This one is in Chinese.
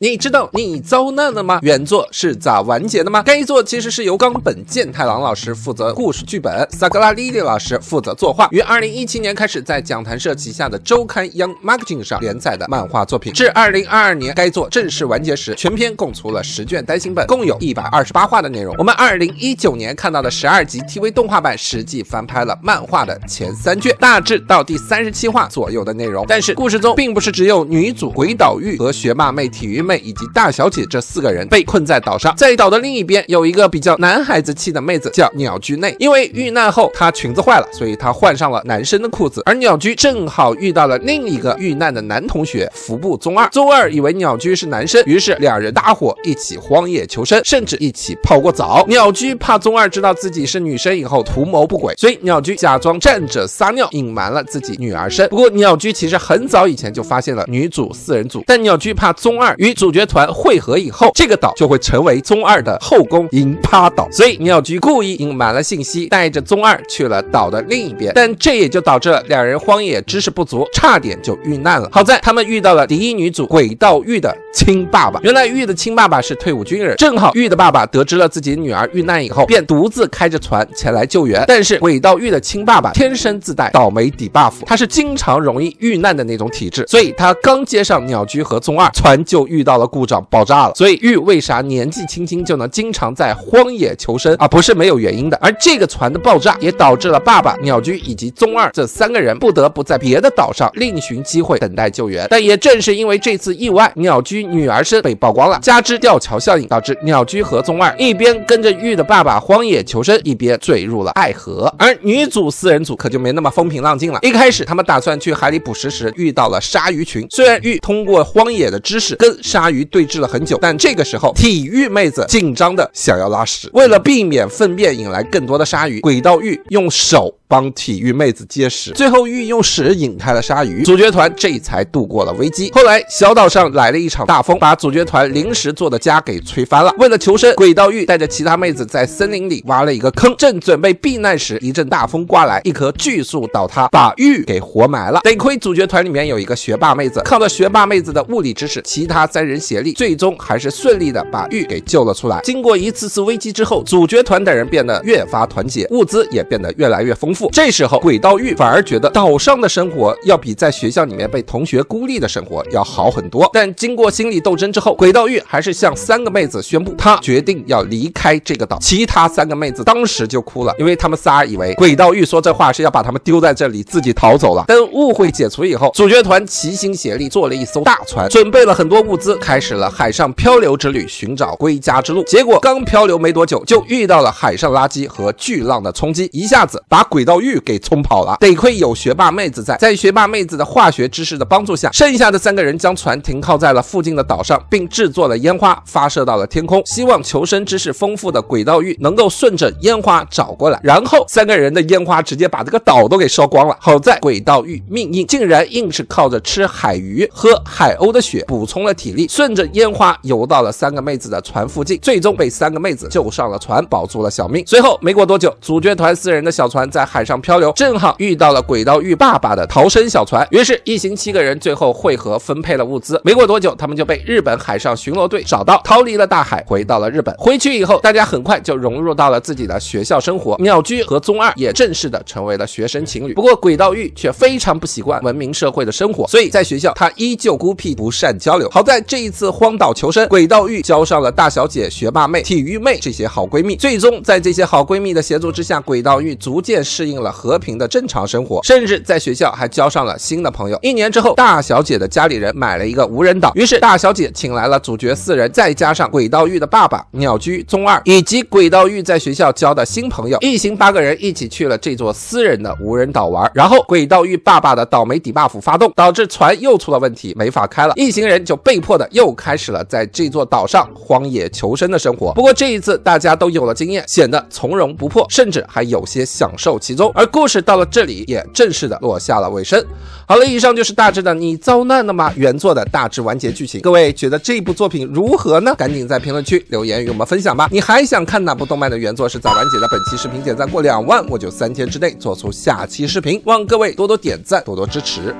你知道你遭难了吗？原作是咋完结的吗？该作其实是由冈本健太郎老师负责故事剧本，萨格拉莉莉老师负责作画，于二零一七年开始在讲谈社旗下的周刊 Young Magazine 上连载的漫画作品。至二零二二年该作正式完结时，全篇共出了十卷单行本，共有一百二十八话的内容。我们二零一九年看到的十二集 TV 动画版实际翻拍了漫画的前三卷，大致到第三十七话左右的内容。但是故事中并不是只有女主鬼岛玉和学霸妹体育。妹以及大小姐这四个人被困在岛上，在岛的另一边有一个比较男孩子气的妹子，叫鸟居内。因为遇难后她裙子坏了，所以她换上了男生的裤子。而鸟居正好遇到了另一个遇难的男同学服部宗二。宗二以为鸟居是男生，于是两人搭伙一起荒野求生，甚至一起泡过澡。鸟居怕宗二知道自己是女生以后图谋不轨，所以鸟居假装站着撒尿，隐瞒了自己女儿身。不过鸟居其实很早以前就发现了女主四人组，但鸟居怕宗二与主角团汇合以后，这个岛就会成为宗二的后宫银趴岛，所以鸟居故意隐瞒了信息，带着宗二去了岛的另一边。但这也就导致了两人荒野知识不足，差点就遇难了。好在他们遇到了第一女主鬼道玉的亲爸爸。原来玉的亲爸爸是退伍军人，正好玉的爸爸得知了自己女儿遇难以后，便独自开着船前来救援。但是鬼道玉的亲爸爸天生自带倒霉底 buff，他是经常容易遇难的那种体质，所以他刚接上鸟居和宗二，船就遇。到了故障爆炸了，所以玉为啥年纪轻轻就能经常在荒野求生啊？不是没有原因的。而这个船的爆炸也导致了爸爸鸟居以及宗二这三个人不得不在别的岛上另寻机会等待救援。但也正是因为这次意外，鸟居女儿身被曝光了，加之吊桥效应，导致鸟居和宗二一边跟着玉的爸爸荒野求生，一边坠入了爱河。而女主四人组可就没那么风平浪静了。一开始他们打算去海里捕食时，遇到了鲨鱼群。虽然玉通过荒野的知识跟鲨鱼对峙了很久，但这个时候体育妹子紧张的想要拉屎，为了避免粪便引来更多的鲨鱼，鬼道玉用手。帮体育妹子接屎，最后玉用屎引开了鲨鱼，主角团这才度过了危机。后来小岛上来了一场大风，把主角团临时做的家给吹翻了。为了求生，鬼道玉带着其他妹子在森林里挖了一个坑，正准备避难时，一阵大风刮来，一棵巨树倒塌，把玉给活埋了。得亏主角团里面有一个学霸妹子，靠着学霸妹子的物理知识，其他三人协力，最终还是顺利的把玉给救了出来。经过一次次危机之后，主角团等人变得越发团结，物资也变得越来越丰富。这时候，鬼道玉反而觉得岛上的生活要比在学校里面被同学孤立的生活要好很多。但经过心理斗争之后，鬼道玉还是向三个妹子宣布，他决定要离开这个岛。其他三个妹子当时就哭了，因为他们仨以为鬼道玉说这话是要把他们丢在这里，自己逃走了。等误会解除以后，主角团齐心协力做了一艘大船，准备了很多物资，开始了海上漂流之旅，寻找归家之路。结果刚漂流没多久，就遇到了海上垃圾和巨浪的冲击，一下子把鬼道。玉给冲跑了，得亏有学霸妹子在，在学霸妹子的化学知识的帮助下，剩下的三个人将船停靠在了附近的岛上，并制作了烟花发射到了天空，希望求生知识丰富的鬼道玉能够顺着烟花找过来。然后三个人的烟花直接把这个岛都给烧光了。好在鬼道玉命硬，竟然硬是靠着吃海鱼、喝海鸥的血补充了体力，顺着烟花游到了三个妹子的船附近，最终被三个妹子救上了船，保住了小命。随后没过多久，主角团四人的小船在海。上漂流，正好遇到了鬼道玉爸爸的逃生小船，于是，一行七个人最后汇合分配了物资。没过多久，他们就被日本海上巡逻队找到，逃离了大海，回到了日本。回去以后，大家很快就融入到了自己的学校生活。鸟居和宗二也正式的成为了学生情侣。不过，鬼道玉却非常不习惯文明社会的生活，所以在学校他依旧孤僻，不善交流。好在这一次荒岛求生，鬼道玉交上了大小姐、学霸妹、体育妹这些好闺蜜。最终，在这些好闺蜜的协助之下，鬼道玉逐渐适适应。了和平的正常生活，甚至在学校还交上了新的朋友。一年之后，大小姐的家里人买了一个无人岛，于是大小姐请来了主角四人，再加上鬼道玉的爸爸鸟居宗二，以及鬼道玉在学校交的新朋友，一行八个人一起去了这座私人的无人岛玩。然后鬼道玉爸爸的倒霉底 buff 发动，导致船又出了问题，没法开了。一行人就被迫的又开始了在这座岛上荒野求生的生活。不过这一次大家都有了经验，显得从容不迫，甚至还有些享受其而故事到了这里也正式的落下了尾声。好了，以上就是大致的你遭难了吗？原作的大致完结剧情。各位觉得这部作品如何呢？赶紧在评论区留言与我们分享吧。你还想看哪部动漫的原作是咋完结的？本期视频点赞过两万，我就三天之内做出下期视频。望各位多多点赞，多多支持。